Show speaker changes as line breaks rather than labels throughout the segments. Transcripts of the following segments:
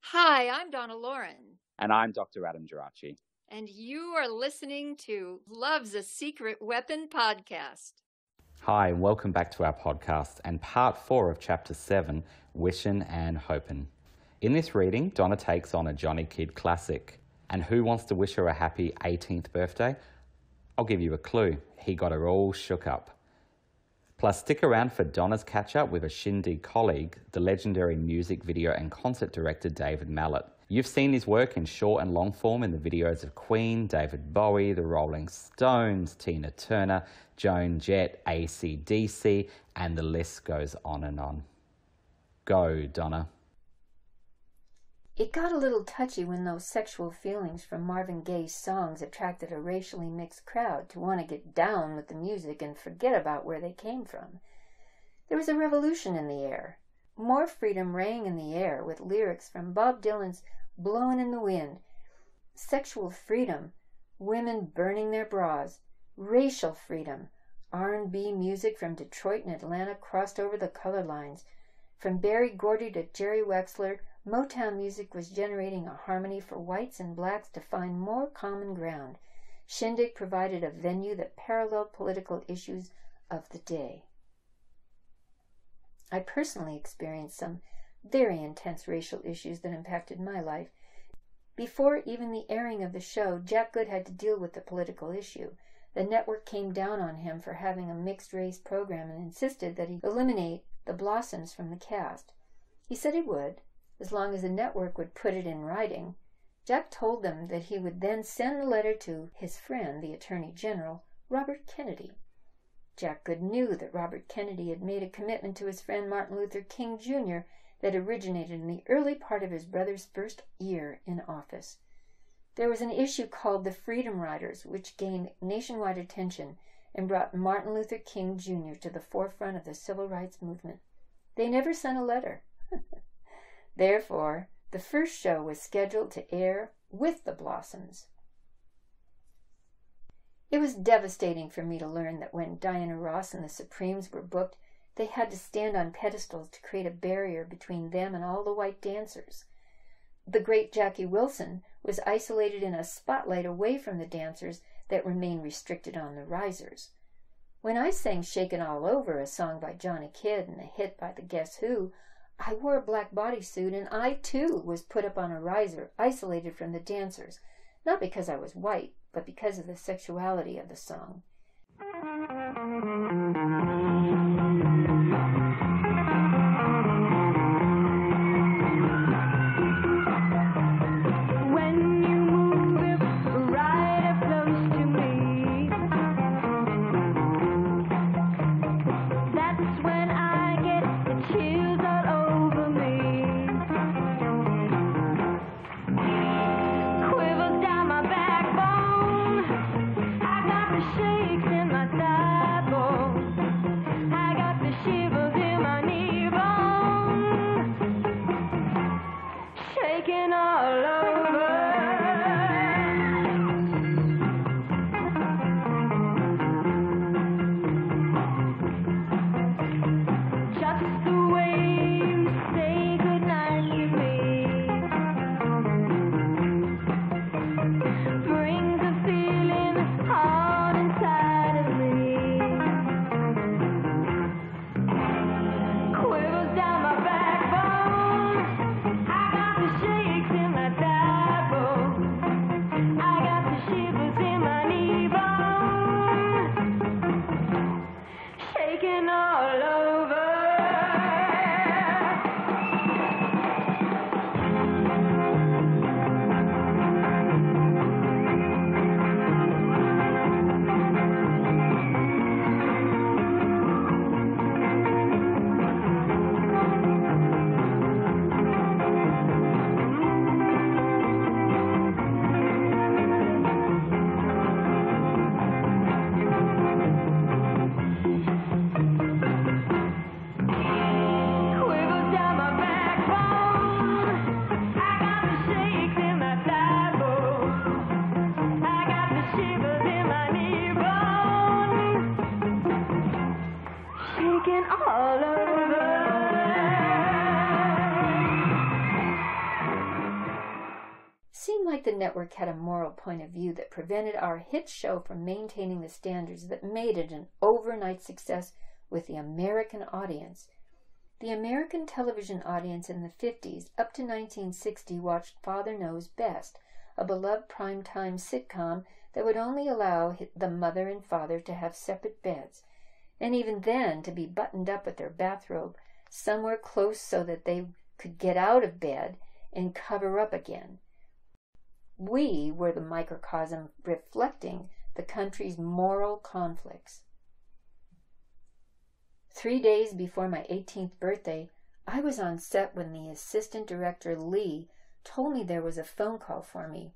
Hi, I'm Donna Loren,
And I'm Dr. Adam Gerace.
and you are listening to Love's a Secret Weapon podcast.
Hi, and welcome back to our podcast and part four of chapter seven Wishin' and Hopin'. In this reading, Donna takes on a Johnny Kidd classic. And who wants to wish her a happy 18th birthday? I'll give you a clue. He got her all shook up. Plus, stick around for Donna's catch up with a Shindig colleague, the legendary music video and concert director David Mallet. You've seen his work in short and long form in the videos of Queen, David Bowie, the Rolling Stones, Tina Turner, Joan Jett, ACDC, and the list goes on and on. Go, Donna.
It got a little touchy when those sexual feelings from Marvin Gaye's songs attracted a racially mixed crowd to want to get down with the music and forget about where they came from. There was a revolution in the air. More freedom rang in the air with lyrics from Bob Dylan's Blowin' in the Wind. Sexual freedom, women burning their bras, racial freedom, R&B music from Detroit and Atlanta crossed over the color lines. From Berry Gordy to Jerry Wexler, Motown music was generating a harmony for whites and blacks to find more common ground. Shindig provided a venue that paralleled political issues of the day. I personally experienced some very intense racial issues that impacted my life. Before even the airing of the show, Jack Good had to deal with the political issue. The network came down on him for having a mixed race program and insisted that he eliminate the Blossoms from the cast. He said he would, as long as the network would put it in writing. Jack told them that he would then send the letter to his friend, the Attorney General, Robert Kennedy. Jack Good knew that Robert Kennedy had made a commitment to his friend Martin Luther King Jr. that originated in the early part of his brother's first year in office. There was an issue called the Freedom Riders, which gained nationwide attention and brought Martin Luther King Jr. to the forefront of the civil rights movement. They never sent a letter. Therefore, the first show was scheduled to air with the Blossoms. It was devastating for me to learn that when Diana Ross and the Supremes were booked, they had to stand on pedestals to create a barrier between them and all the white dancers. The great Jackie Wilson was isolated in a spotlight away from the dancers that remained restricted on the risers. When I sang Shakin' All Over, a song by Johnny Kidd and a hit by the Guess Who, I wore a black bodysuit and I too was put up on a riser, isolated from the dancers, not because I was white, but because of the sexuality of the song. Network had a moral point of view that prevented our hit show from maintaining the standards that made it an overnight success with the American audience. The American television audience in the 50s up to 1960 watched Father Knows Best, a beloved primetime sitcom that would only allow the mother and father to have separate beds, and even then to be buttoned up with their bathrobe somewhere close so that they could get out of bed and cover up again. We were the microcosm reflecting the country's moral conflicts. Three days before my 18th birthday, I was on set when the assistant director Lee told me there was a phone call for me.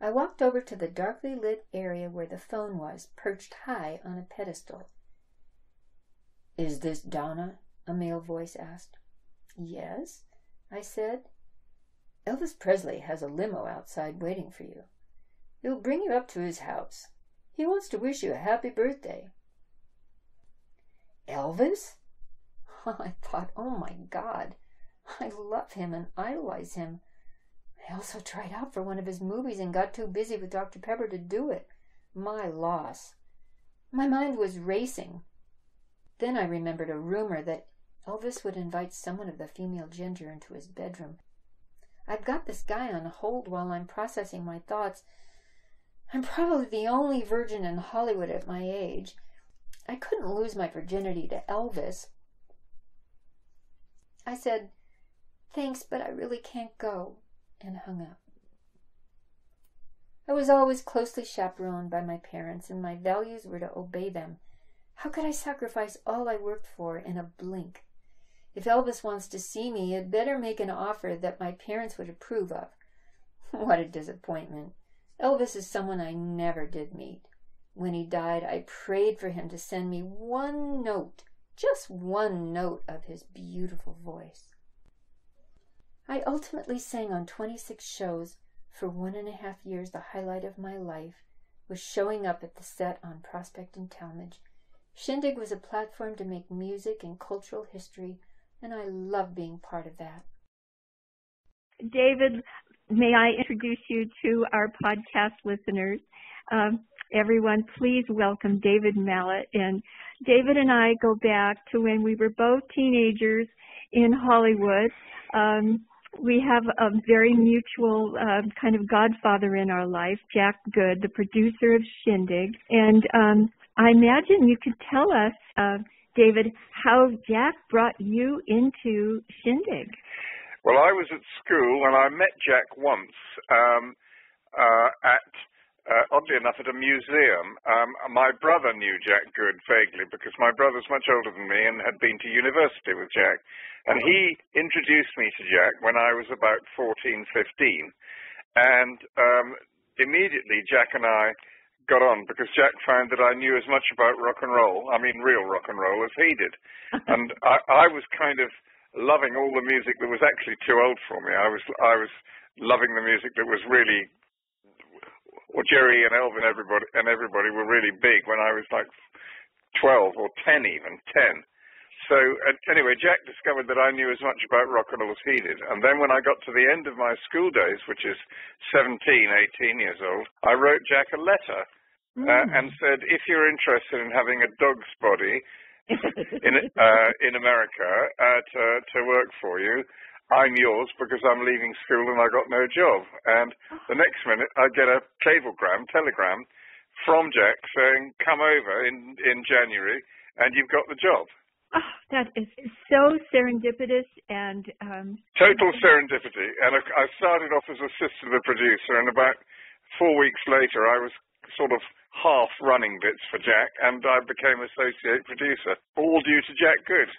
I walked over to the darkly lit area where the phone was, perched high on a pedestal. Is this Donna? a male voice asked. Yes, I said. Elvis Presley has a limo outside waiting for you. He'll bring you up to his house. He wants to wish you a happy birthday. Elvis? I thought, oh my God, I love him and idolize him. I also tried out for one of his movies and got too busy with Dr. Pepper to do it. My loss. My mind was racing. Then I remembered a rumor that Elvis would invite someone of the female gender into his bedroom. I've got this guy on hold while I'm processing my thoughts. I'm probably the only virgin in Hollywood at my age. I couldn't lose my virginity to Elvis. I said, Thanks, but I really can't go, and hung up. I was always closely chaperoned by my parents, and my values were to obey them. How could I sacrifice all I worked for in a blink? If Elvis wants to see me, he had better make an offer that my parents would approve of. What a disappointment. Elvis is someone I never did meet. When he died, I prayed for him to send me one note, just one note of his beautiful voice. I ultimately sang on 26 shows. For one and a half years, the highlight of my life was showing up at the set on Prospect and Talmadge. Shindig was a platform to make music and cultural history and I love being part of that.
David, may I introduce you to our podcast listeners? Um, everyone, please welcome David Mallet. And David and I go back to when we were both teenagers in Hollywood. Um, we have a very mutual uh, kind of godfather in our life, Jack Good, the producer of Shindig. And um, I imagine you could tell us uh, David, how Jack brought you into Shindig.
Well, I was at school and I met Jack once um, uh, at, uh, oddly enough, at a museum. Um, my brother knew Jack Good vaguely because my brother's much older than me and had been to university with Jack. And he introduced me to Jack when I was about 14, 15. And um, immediately Jack and I got on because Jack found that I knew as much about rock and roll, I mean real rock and roll, as he did. and I, I was kind of loving all the music that was actually too old for me. I was I was loving the music that was really well Jerry and Elvin everybody and everybody were really big when I was like 12 or 10 even 10. So uh, anyway, Jack discovered that I knew as much about rock and roll as he did. And then when I got to the end of my school days, which is 17, 18 years old, I wrote Jack a letter mm. uh, and said, if you're interested in having a dog's body in uh, in America uh, to to work for you, I'm yours because I'm leaving school and I got no job. And the next minute, I get a cablegram, telegram from Jack saying, come over in in January and you've got the job.
Oh, that is so serendipitous and um,
total serendipity. And I started off as assistant to the producer, and about four weeks later, I was sort of half running bits for Jack, and I became associate producer, all due to Jack Good.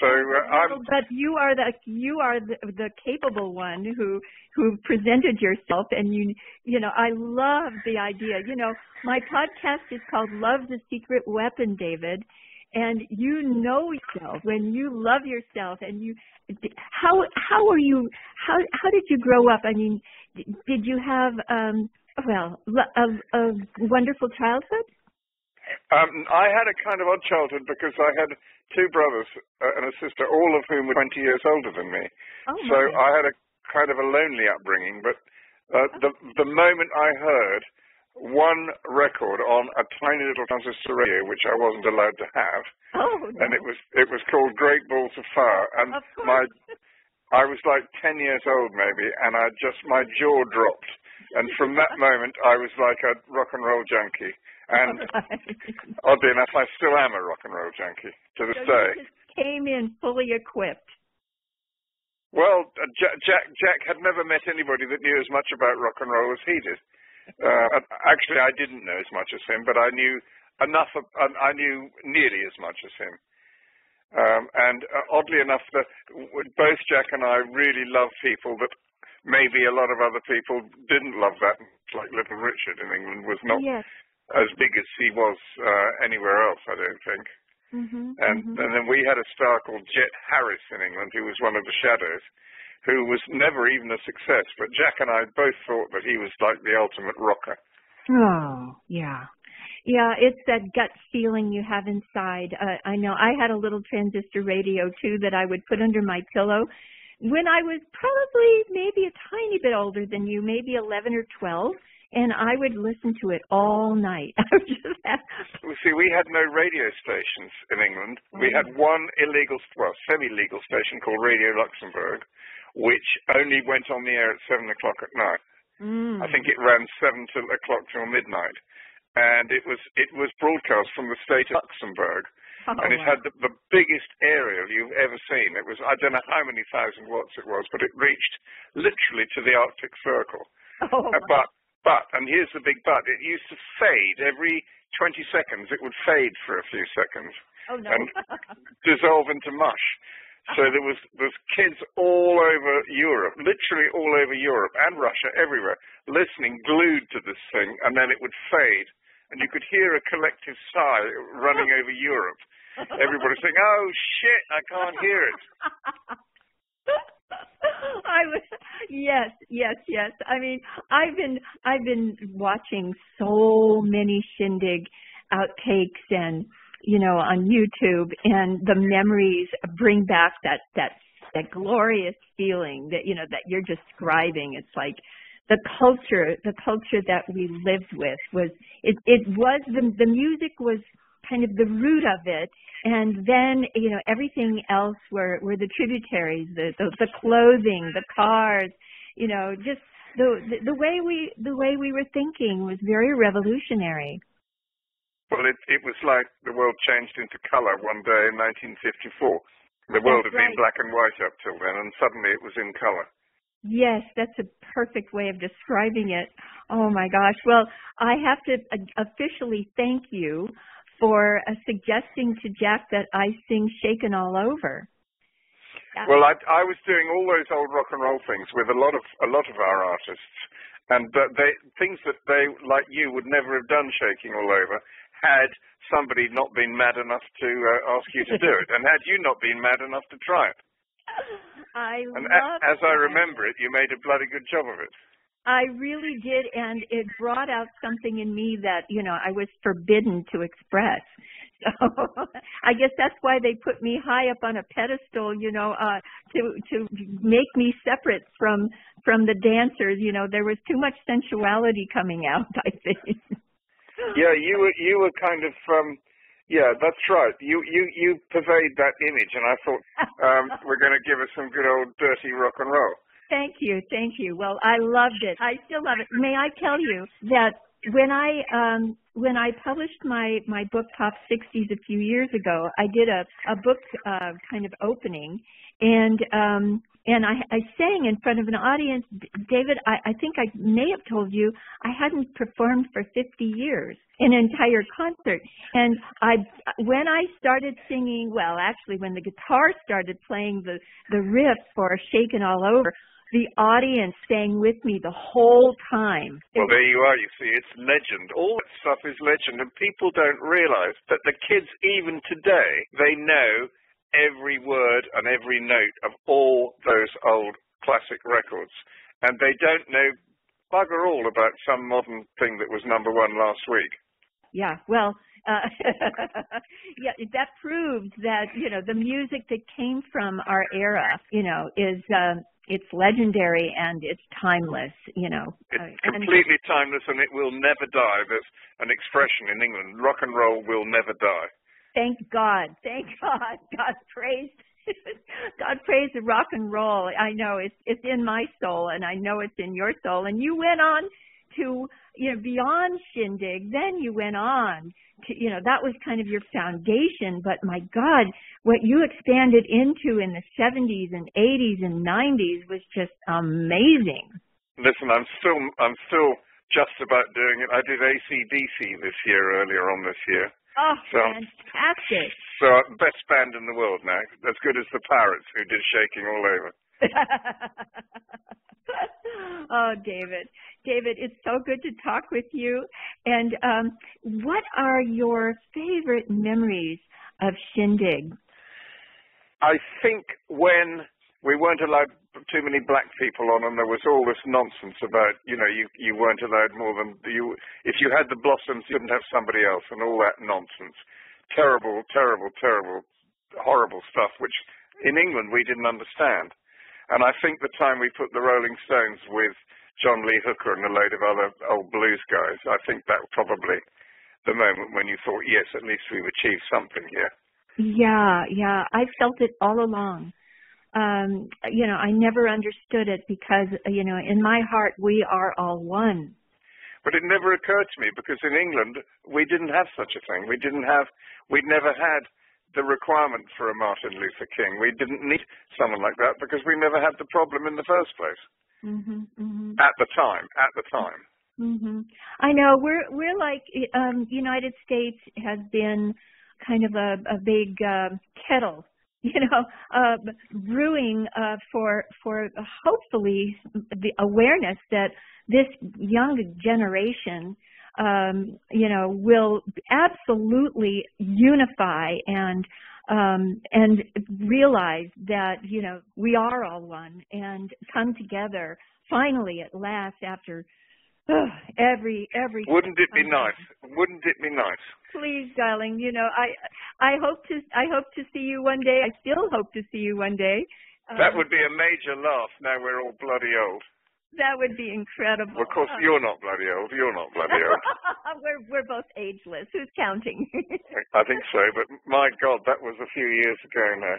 So uh.
But you are the you are the, the capable one who who presented yourself, and you you know I love the idea. You know my podcast is called Love the Secret Weapon, David, and you know yourself when you love yourself and you how how are you how how did you grow up i mean did you have um well a, a wonderful childhood?
Um i had a kind of odd childhood because i had two brothers uh, and a sister all of whom were 20 years older than me.
Oh,
so i had a kind of a lonely upbringing but Uh, the the moment I heard one record on a tiny little transistor radio, which I wasn't allowed to have,
Oh, no.
and it was it was called Great Balls of Fire, and
Of
my I was like ten years old maybe, and I just my jaw dropped, and from that moment I was like a rock and roll junkie, and
Right.
oddly enough, I still am a rock and roll junkie to this
So
day.
you just came in fully equipped.
Well, uh, Jack, Jack Jack had never met anybody that knew as much about rock and roll as he did. Uh, actually, I didn't know as much as him, but I knew enough. Of, I knew nearly as much as him. Um, and uh, oddly enough, the, both Jack and I really love people that maybe a lot of other people didn't love that. Like Little Richard in England was not
yes.
as big as he was uh, anywhere else. I don't think.
hmm
And, and then we had a star called Jet Harris in England, who was one of the Shadows, who was never even a success. But Jack and I both thought that he was like the ultimate rocker.
Oh, yeah. Yeah, it's that gut feeling you have inside. Uh, I know I had a little transistor radio too that I would put under my pillow when I was probably maybe a tiny bit older than you, maybe 11 or 12, and I would listen to it all night. I would just have,
You see, we had no radio stations in England. We had one illegal, well, semi-legal station called Radio Luxembourg, which only went on the air at 7 o'clock at night.
mm,
I think it ran 7 till o'clock till midnight. And it was it was broadcast from the state of Luxembourg.
Oh,
and it
wow.
had the, the biggest aerial you've ever seen. It was I don't know how many thousand watts it was, but it reached literally to the Arctic Circle.
oh,
Uh, but but and here's the big but: it used to fade every 20 seconds. It would fade for a few seconds,
oh no.
and dissolve into mush. So there was there's kids all over Europe, literally all over Europe and Russia, everywhere, listening, glued to this thing, and then it would fade, and you could hear a collective sigh running over Europe. Everybody saying, "Oh shit, I can't hear it."
I was yes, yes, yes. I mean, I've been I've been watching so many shindig outtakes and you know on YouTube, and the memories bring back that that that glorious feeling that you know that you're describing. It's like the culture, the culture that we lived with was it. It was the the music was kind of the root of it and then you know everything else were were the tributaries the the, the clothing the cars you know just the, the the way we the way we were thinking was very revolutionary
Well, it it was like the world changed into color one day in 1954. The world
That's
had been black and white up till then, and suddenly it was in color.
Yes that's a perfect way of describing it. Oh my gosh. Well i have to officially thank you for uh, suggesting to jack that i sing shaken all over.
Well, I, I was doing all those old rock and roll things with a lot of a lot of our artists, and uh, they things that they like you would never have done shaking all over had somebody not been mad enough to uh, ask you to do it, and had you not been mad enough to try it.
i
And
love
a, as I remember it, you made a bloody good job of it.
I really did, and it brought out something in me that you know I was forbidden to express. So I guess that's why they put me high up on a pedestal, you know, uh, to to make me separate from from the dancers. You know, there was too much sensuality coming out. I think.
Yeah, you were you were kind of um, yeah, that's right. You you you pervade that image, and I thought um, we're going to give us some good old dirty rock and roll.
Thank you, thank you. Well, I loved it. I still love it. May I tell you that when I um when I published my my book Pop 60s a few years ago, I did a a book uh kind of opening and um and I I sang in front of an audience. David, I I think I may have told you I hadn't performed for 50 years an entire concert and I when I started singing, well, actually when the guitar started playing the the riff for Shaken All Over, the audience sang with me the whole time.
Well, there you are. You see, it's legend. All that stuff is legend, and people don't realize that the kids, even today, they know every word and every note of all those old classic records, and they don't know bugger all about some modern thing that was number one last week.
Yeah, well, uh, yeah, that proved that you know the music that came from our era, you know, is um, it's legendary and it's timeless. You know,
It's
Uh, and-
completely timeless and it will never die. There's an expression in England: rock and roll will never die.
Thank God. Thank God. God praise. God praise the rock and roll. I know it's it's in my soul and I know it's in your soul. And you went on to you know beyond Shindig. Then you went on to you know that was kind of your foundation. But my God, what you expanded into in the 70s and 80s and 90s was just amazing.
Listen, I'm still I'm still just about doing it. I did ACDC this year, earlier on this year.
Oh,
So-
fantastic.
So best band in the world now, as good as the Pirates who did Shaking All Over.
oh, David. David, it's so good to talk with you. And um, what are your favorite memories of Shindig?
I think when we weren't allowed too many black people on, and there was all this nonsense about, you know, you you weren't allowed more than you. If you had the blossoms, you couldn't have somebody else, and all that nonsense. Terrible, terrible, terrible, horrible stuff, which in England we didn't understand. And I think the time we put the Rolling Stones with John Lee Hooker and a load of other old blues guys, I think that was probably the moment when you thought, yes, at least we've achieved something here.
Yeah, yeah. I felt it all along. Um, you know, I never understood it because, you know, in my heart, we are all one.
But it never occurred to me because in England we didn't have such a thing. We didn't have, we'd never had the requirement for a Martin Luther King. We didn't need someone like that because we never had the problem in the first place.
Mhm. Mhm.
At the time, at the time.
Mhm. I know we're we're like um United States has been kind of a a big um kettle, you know, uh brewing uh for for hopefully the awareness that this young generation um you know will absolutely unify and um and realize that you know we are all one and come together finally at last after every every
Wouldn't it be nice? Wouldn't it be nice?
Please darling you know i i hope to i hope to see you one day i still hope to see you one day
That
Um,
would be a major laugh. Now we're all bloody old.
that would be incredible
Well, of course,
Uh,
you're not bloody old. You're not bloody old.
we're we're both ageless who's counting
I think so. But my God, that was a few years ago now.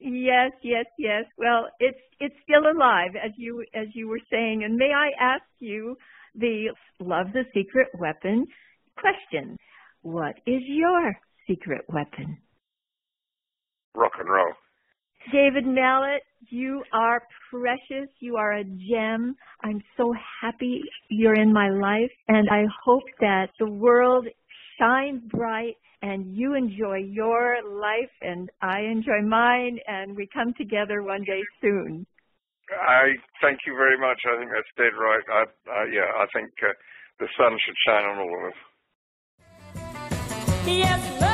yes yes yes well it's it's still alive as you as you were saying and may i ask you the love the secret weapon question what is your secret weapon
Rock and roll.
David Mallet, you are precious. You are a gem. I'm so happy you're in my life, and I hope that the world shines bright and you enjoy your life and I enjoy mine, and we come together one day soon.
I thank you very much. I think that's dead right. I, I yeah, I think uh, the sun should shine on all of us.
Yes,